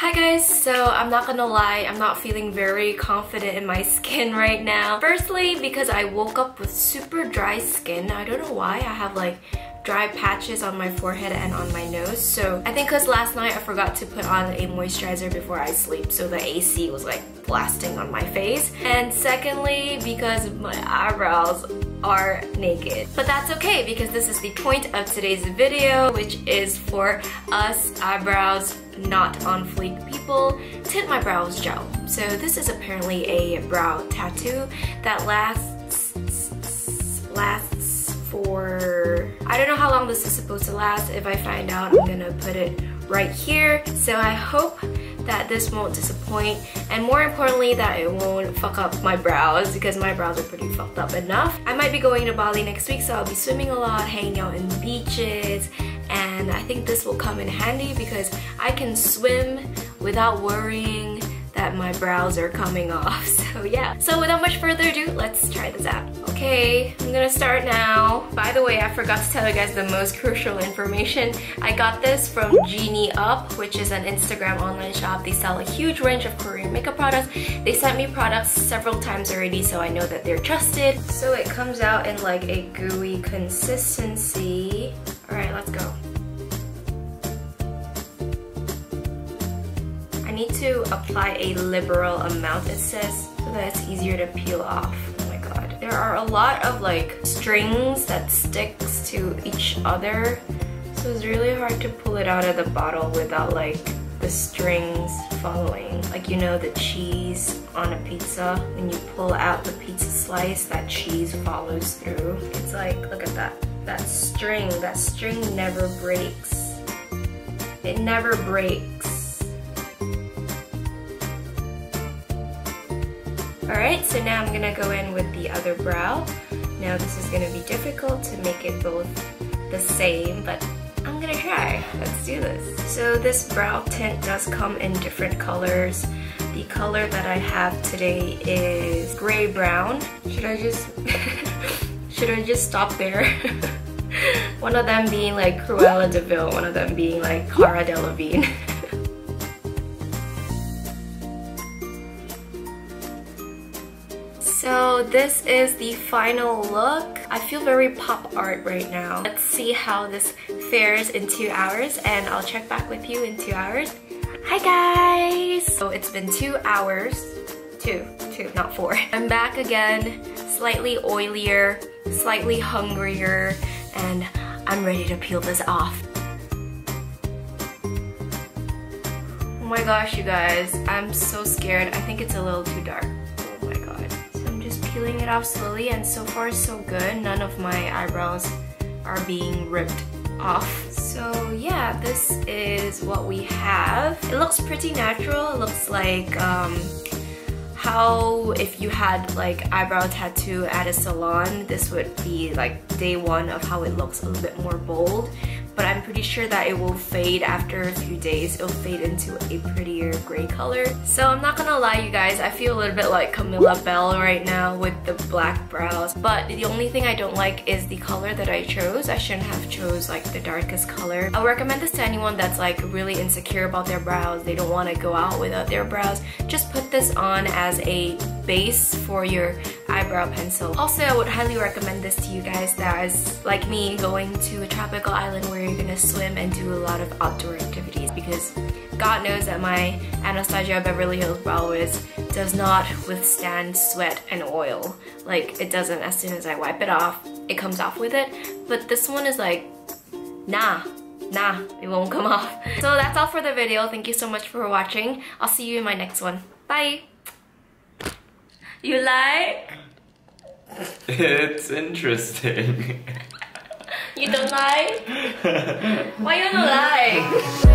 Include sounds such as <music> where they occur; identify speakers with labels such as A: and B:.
A: Hi guys, so I'm not gonna lie, I'm not feeling very confident in my <laughs> skin right now. Firstly, because I woke up with super dry skin. I don't know why, I have like dry patches on my forehead and on my nose. So I think because last night I forgot to put on a moisturizer before I sleep so the AC was like blasting on my face. And secondly, because my eyebrows are naked. But that's okay because this is the point of today's video which is for us eyebrows not on fleek people tint my brows gel. So this is apparently a brow tattoo that lasts lasts for I don't know how long this is supposed to last. If I find out I'm gonna put it right here. So I hope that this won't disappoint and more importantly that it won't fuck up my brows because my brows are pretty fucked up enough. I might be going to Bali next week so I'll be swimming a lot, hanging out in beaches and I think this will come in handy because I can swim without worrying that my brows are coming <laughs> off. So yeah. So without much further ado, let's try this out. Okay, I'm gonna start now. By the way, I forgot to tell you guys the most crucial information. I got this from Ginee Up, which is an Instagram online shop. They sell a huge range of Korean makeup products. They sent me products several times already, so I know that they're trusted. So it comes out in like a gooey consistency. Alright, let's go. Need to apply a liberal amount, it says, so that it's easier to peel off. Oh my god. There are a lot of like strings that sticks to each other, so it's really hard to pull it out of the bottle without like the strings following. Like you know the cheese on a pizza, when you pull out the pizza slice, that cheese follows through. It's like, look at that. That string, that string never breaks. It never breaks. Alright, so now I'm gonna go in with the other brow. Now this is gonna be difficult to make it both the same, but I'm gonna try. Let's do this. So this brow tint does come in different colors. The color that I have today is gray brown. Should I just <laughs> should I just stop there? <laughs> one of them being like Cruella de one of them being like Cara Delevingne. <laughs> So this is the final look. I feel very pop art right now. Let's see how this fares in two hours and I'll check back with you in two hours. Hi guys! So it's been two hours. Two, two, not four. <laughs> I'm back again, slightly oilier, slightly hungrier, and I'm ready to peel this off. Oh my gosh, you guys, I'm so scared. I think it's a little too dark peeling it off slowly and so far so good. None of my eyebrows are being ripped off. So yeah, this is what we have. It looks pretty natural. It looks like um, how if you had like eyebrow tattoo at a salon, this would be like day one of how it looks a little bit more bold but I'm pretty sure that it will fade after a few days. It'll fade into a prettier gray color. So I'm not gonna lie you guys, I feel a little bit like Camilla Belle right now with the black brows. But the only thing I don't like is the color that I chose. I shouldn't have chose like the darkest color. I'll recommend this to anyone that's like really insecure about their brows. They don't want to go out without their brows. Just put this on as a base for your eyebrow pencil. Also, I would highly recommend this to you guys that is like me going to a tropical island where you're gonna swim and do a lot of outdoor activities because God knows that my Anastasia Beverly Hills brow wiz does not withstand sweat and oil. Like it doesn't as soon as I wipe it off, it comes off with it. But this one is like, nah, nah, it won't come <laughs> off. So that's all for the video. Thank you so much for watching. I'll see you in my next one. Bye! You like?
B: It's interesting. <laughs>
A: You don't like? Why you don't like? <laughs>